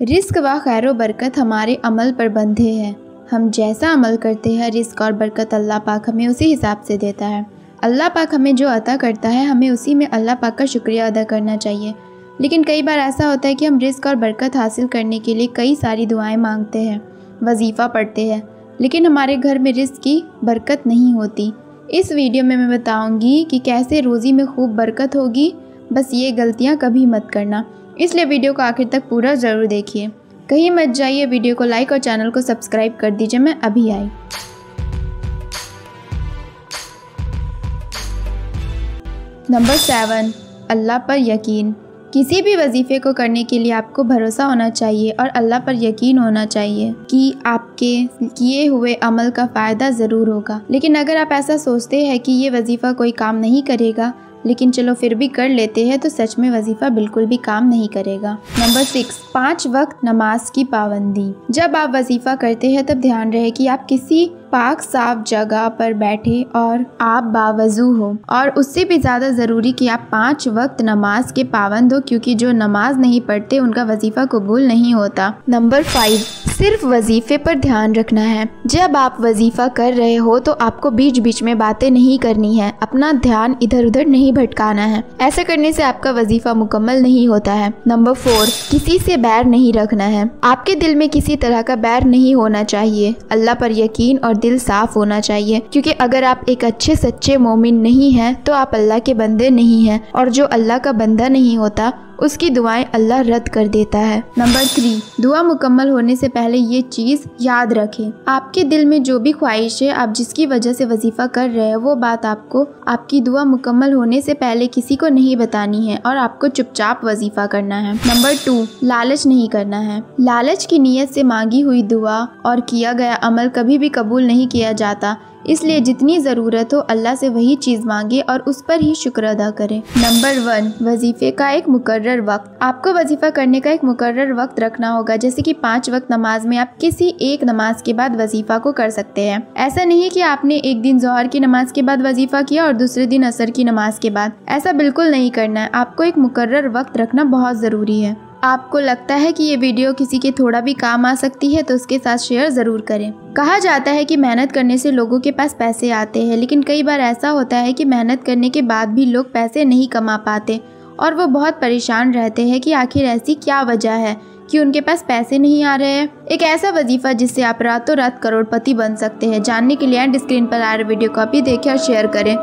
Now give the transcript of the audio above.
Risk व खैर बरकत हमारे अमल पर बंधे हैं। हम जैसा अमल करते हैं, रिस्क और बरकत अल्लाह पाक हमें उसी हिसाब से देता है। अल्लाह पाक हमें जो अता करता है, हमें उसी में अल्लाह पाक का शुक्रिया अदा करना चाहिए। लेकिन कई बार ऐसा होता है कि हम रिस्क और बरकत हासिल करने के लिए कई सारी दुआएँ मांगते हैं, वजीफ़ा पढ़ते हैं, लेकिन हमारे घर में रिस्क की बरकत नहीं होती। इस वीडियो में मैं बताऊँगी कि कैसे रोज़ी में खूब बरकत होगी, बस ये गलतियाँ कभी मत करना। इसलिए वीडियो को आखिर तक पूरा ज़रूर देखिए। कहीं मत जाइए, वीडियो को लाइक और चैनल को सब्सक्राइब कर दीजिए, मैं अभी आई। नंबर सेवन अल्लाह पर यकीन। किसी भी वजीफ़े को करने के लिए आपको भरोसा होना चाहिए और अल्लाह पर यकीन होना चाहिए कि आपके किए हुए अमल का फ़ायदा ज़रूर होगा। लेकिन अगर आप ऐसा सोचते हैं कि ये वजीफ़ा कोई काम नहीं करेगा लेकिन चलो फिर भी कर लेते हैं तो सच में वजीफ़ा बिल्कुल भी काम नहीं करेगा। नंबर सिक्स पाँच वक्त नमाज़ की पाबंदी। जब आप वजीफ़ा करते हैं, तब ध्यान रहे कि आप किसी पाक साफ़ जगह पर बैठे और आप बावजू हो। और उससे भी ज़्यादा ज़रूरी कि आप पाँच वक्त नमाज़ के पाबंद हो, क्योंकि जो नमाज़ नहीं पढ़ते, उनका वजीफ़ा कबूल नहीं होता। नंबर फाइव सिर्फ़ वजीफ़े पर ध्यान रखना है। जब आप वजीफ़ा कर रहे हो तो आपको बीच बीच में बातें नहीं करनी है। अपना ध्यान इधर उधर नहीं भटकाना है। ऐसा करने से आपका वजीफ़ा मुकम्मल नहीं होता है। नंबर फोर, किसी से बैर नहीं रखना है। आपके दिल में किसी तरह का बैर नहीं होना चाहिए। अल्लाह पर यकीन और दिल साफ़ होना चाहिए। क्योंकि अगर आप एक अच्छे, सच्चे मोमिन नहीं हैं तो आप अल्लाह के बंदे नहीं हैं। और जो अल्लाह का बंदा नहीं होता उसकी दुआएँ अल्लाह रद्द कर देता है। नंबर थ्री, दुआ मुकम्मल होने से पहले ये चीज़ याद रखें। आपके दिल में जो भी ख्वाहिश है, आप जिसकी वजह से वजीफ़ा कर रहे हैं, वो बात आपको, आपकी दुआ मुकम्मल होने से पहले किसी को नहीं बतानी है और आपको चुपचाप वजीफ़ा करना है। नंबर टू, लालच नहीं करना है। लालच की नीयत से मांगी हुई दुआ और किया गया अमल कभी भी कबूल नहीं किया जाता। इसलिए जितनी ज़रूरत हो, अल्लाह से वही चीज़ मांगे और उस पर ही शुक्र अदा करें। नंबर वन, वजीफ़े का एक मुकर्र वक्त। आपको वजीफ़ा करने का एक मुकर्र वक्त रखना होगा, जैसे कि पाँच वक्त नमाज़ में आप किसी एक नमाज़ के बाद वजीफ़ा को कर सकते हैं। ऐसा नहीं कि आपने एक दिन जहर की नमाज़ के बाद वजीफ़ा किया और दूसरे दिन असर की नमाज़ के बाद। ऐसा बिल्कुल नहीं करना है। आपको एक मुकर्र वक्त रखना बहुत ज़रूरी है। आपको लगता है कि ये वीडियो किसी के थोड़ा भी काम आ सकती है तो उसके साथ शेयर ज़रूर करें। कहा जाता है कि मेहनत करने से लोगों के पास पैसे आते हैं, लेकिन कई बार ऐसा होता है कि मेहनत करने के बाद भी लोग पैसे नहीं कमा पाते और वो बहुत परेशान रहते हैं कि आखिर ऐसी क्या वजह है कि उनके पास पैसे नहीं आ रहे हैं। एक ऐसा वजीफा जिससे आप रातों रात करोड़पति बन सकते हैं। जानने के लिए एंड स्क्रीन पर आ रहे वीडियो कॉपी देखें और शेयर करें।